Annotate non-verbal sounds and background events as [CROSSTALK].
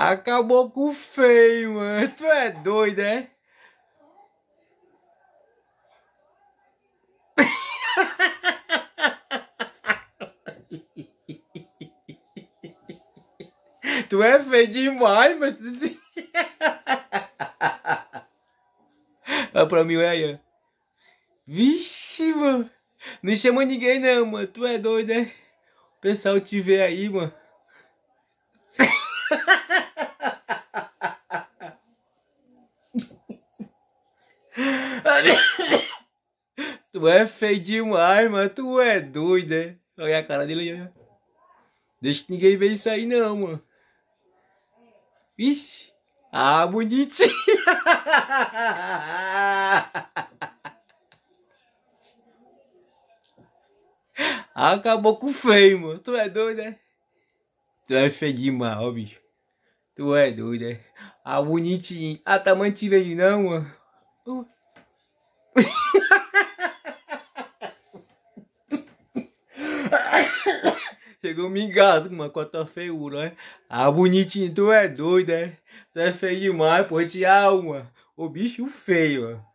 Acabou com o feio, mano. Tu é doido, é? [LAUGHS] Tu é feio demais, mas. Olha pra mim, olha aí, ó. Vixe, mano. Não chama ninguém não, mano. Tu é doido, né? O pessoal te vê aí, mano. [COUGHS] tu é feio demais, mano. Tu é doido, né? Olha a cara dele aí. Deixa ninguém ver isso aí não, mano. Ixi. Ah, bonitinho. [LAUGHS] Acabou com o feio, mano. Tu é doido, é? Tu é feio demais, ó, bicho. Tu é doido, é? Ah, bonitinho. Ah, tá mantido aí não, mano. Uh. [LAUGHS] Chegou me engasgo, mano, com a tua feiura, é? Ah, bonitinho, tu é doido, é? Tu é feio demais, pô, te alma. O bicho feio, ó.